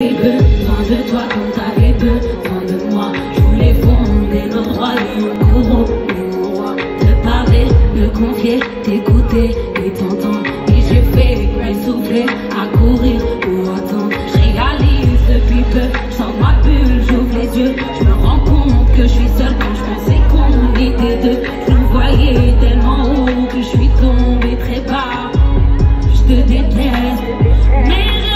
Les bleus, loin de toi quand t'avais les bleus, loin de moi. Tous les bons, on nos rois et mon roi. Te parler, me confier, t'écouter et t'entendre. Et j'ai fait mes souffler, à courir ou attendre. Je réalise depuis peu, je ma bulle, j'ouvre les yeux. Je me rends compte que je suis seule quand je pensais qu'on était deux. Je me voyais tellement haut que je suis tombée très bas. Je te déteste.